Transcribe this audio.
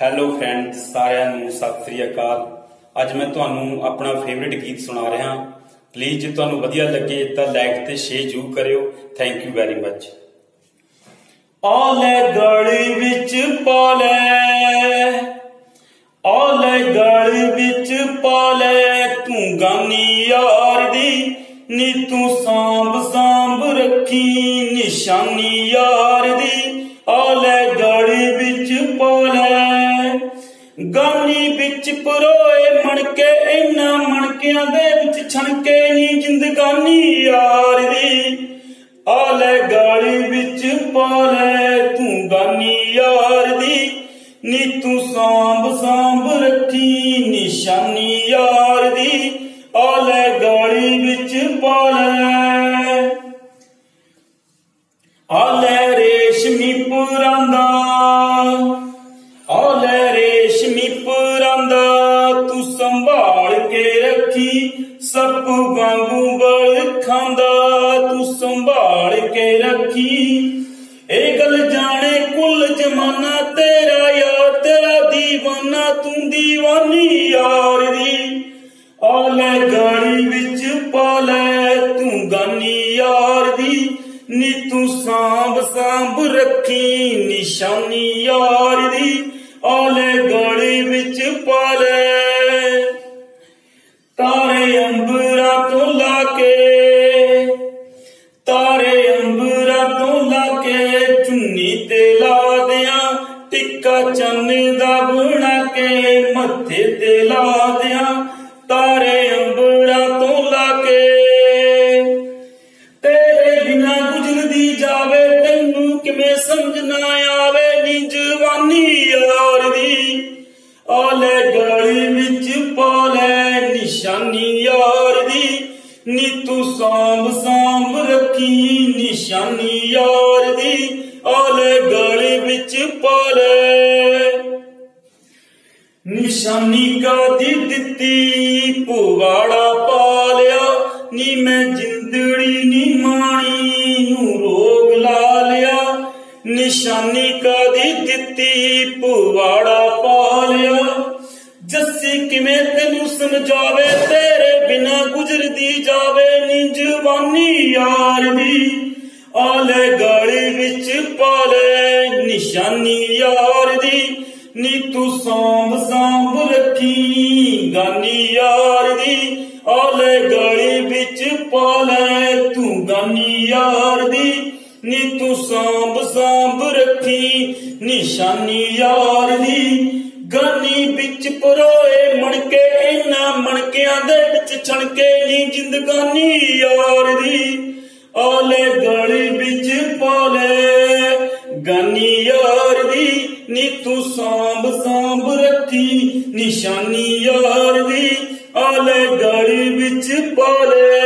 Hello friend ਸਾਰਿਆਂ ਨੂੰ ਸਤਿ ਸ੍ਰੀ ਅਕਾਲ। ਅੱਜ ਮੈਂ ਤੁਹਾਨੂੰ ਆਪਣਾ ਫੇਵਰਿਟ ਗੀਤ ਸੁਣਾ ਰਿਹਾ। ਪਲੀਜ਼ ਜੇ ਤੁਹਾਨੂੰ ਵਧੀਆ ਲੱਗੇ ਤਾਂ ਲਾਈਕ ਤੇ ਸ਼ੇਅਰ ਜ਼ਰੂਰ ਕਰਿਓ। ਥੈਂਕ ਯੂ ਵੈਰੀ ਮੱਚ ਆਲੇ ਗਲੀ ਵਿੱਚ ਪਾਲੇ, ਆਲੇ ਗਲੀ ਵਿੱਚ ਪਾਲੇ, ਤੂੰ ਗਾਨੀ ਯਾਰ ਦੀ, ਨੀ ਤੂੰ ਸਾਂਭ ਸਾਂਭ ਰੱਖੀ ਨਿਸ਼ਾਨੀ ਯਾਰ ਦੀ। ਆਲੇ ਗਾਨੀ ਵਿੱਚ ਪਰੋਏ ਮਣਕੇ ਇਨਾ ਮਣਕਿਆਂ ਦੇ ਵਿੱਚ ਛਣਕੇ ਨੀ ਜਿੰਦਗਾਨੀ ਯਾਰ ਦੀ। ਆਲੇ ਗਾਲੀ ਵਿੱਚ ਪਾਲੇ ਤੂੰ ਗਾਨੀ ਯਾਰ ਦੀ। ਨੀ ਤੂੰ ਸਾਂਭ ਸਾਂਭ ਰੱਖੀ ਨਿਸ਼ਾਨੀ ਯਾਰ ਦੀ। ਆਲੇ ਗਾਲੀ ਵਿੱਚ ਪਾਲੇ। ਆਲੇ ਰੇਸ਼ਮੀ ਸੰਭਾਲ ਕੇ ਰੱਖੀ ਸੱਪ ਵਾਂਗੂ ਬਲ ਖਾਂਦਾ, ਤੂੰ ਸੰਭਾਲ ਕੇ ਰੱਖੀ। ਇਹ ਗੱਲ ਜਾਣੇ ਕੁੱਲ ਜਮਾਨਾ ਤੇਰਾ ਯਾਰ, ਤੇਰਾ دیਵਾਨਾ ਤੂੰ دیਵਾਨੀ ਯਾਰ ਦੀ। ਆ ਲੈ ਗਾਣੀ ਵਿੱਚ ਪਾ ਲੈ, ਤੂੰ ਗਾਨੀ ਯਾਰ ਦੀ। ਨੀ ਤੂੰ ਸਾਂਭ ਸਾਂਭ ਰੱਖੀ, ਨਿਸ਼ਾਨੀ ਯਾਰ ਦੀ। ਆ ਲੈ ਗਾਣੀ ਵਿੱਚ ਪਾ ਲੈ ਅੰਬਰਾਂ ਤੋਂ ਲਾ ਕੇ, ਤਾਰੇ ਅੰਬਰਾਂ ਤੋਂ ਲਾ ਕੇ ਚੁੰਨੀ ਤੇ ਲਾ ਦਿਆਂ, ਟਿੱਕਾ ਚੰਨ ਦਾ ਬਣਾ ਕੇ ਮੱਥੇ ਤੇ ਲਾ ਦਿਆਂ, ਤਾਰੇ ਅੰਬਰਾਂ ਤੋਂ ਲਾ ਕੇ। ਤੇਰੇ ਬਿਨਾ ਗੁਜ਼ਰਦੀ ਜਾਵੇ, ਤੈਨੂੰ ਕਿਵੇਂ ਸਮਝ ਨਾ ਆਵੇ, ਨੀ ਜਵਾਨੀ ਯਾਰ ਦੀ ਆਲੇ ਗਲੀ ਨਿਸ਼ਾਨੀ ਯਾਰ ਦੀ, ਨੀ ਤੂੰ ਸਾਂਭ ਸਾਂਭ ਰੱਖੀ ਨਿਸ਼ਾਨੀ ਯਾਰ ਦੀ, ਆਲੇ ਗਲੀ ਵਿੱਚ ਪਾਲੇ। ਨਿਸ਼ਾਨੀ ਕਾਦੀ ਦਿੱਤੀ, ਪੁਵਾੜਾ ਪਾ ਲਿਆ ਨੀ ਮੈਂ ਜਿੰਦੜੀ ਨੀ ਮਾਣੀ, ਨੂੰ ਰੋਗ ਲਾ ਲਿਆ। ਨਿਸ਼ਾਨੀ ਕਾਦੀ ਦਿੱਤੀ, ਪੁਵਾੜਾ ਪਾ ਲਿਆ ਜੱਸੀ ਕਿਵੇਂ ਤੈਨੂੰ ਸਮਝਾਵੇ, ਤੇਰੇ ਬਿਨਾ ਗੁਜ਼ਰਦੀ ਜਾਵੇ ਨੀ ਜਵਾਨੀ ਯਾਰ ਦੀ ਆਲੇ ਗਾਲੀ ਵਿੱਚ ਪਾਲੇ ਨਿਸ਼ਾਨੀ ਯਾਰ ਦੀ। ਨੀ ਤੂੰ ਸਾਂਭ ਸਾਂਭ ਰੱਖੀ ਗਾਨੀ ਯਾਰ ਦੀ। ਆਲੇ ਗਾਲੀ ਵਿੱਚ ਪਾਲੇ ਤੂੰ ਗਾਨੀ ਯਾਰ ਦੀ। ਨੀ ਤੂੰ ਸਾਂਭ ਸਾਂਭ ਰੱਖੀ ਨਿਸ਼ਾਨੀ ਯਾਰ ਦੀ। ਗਾਨੀ ਵਿੱਚ ਪਰੋਏ ਮਣਕੇ ਇਨਾ ਮਣਕਿਆਂ ਦੇ ਵਿੱਚ ਛਣਕੇ ਨੀ ਜਿੰਦਗਾਨੀ ਯਾਰ ਦੀ। ਆਲੇ ਗਲੀ ਵਿੱਚ ਪਾਲੇ, ਗਾਨੀ ਯਾਰ ਦੀ, ਨੀ ਤੂੰ ਸਾਂਭ ਸਾਂਭ ਰੱਖੀ, ਨਿਸ਼ਾਨੀ ਯਾਰ ਦੀ। ਆਲੇ ਗਲੀ ਵਿੱਚ ਪਾਲੇ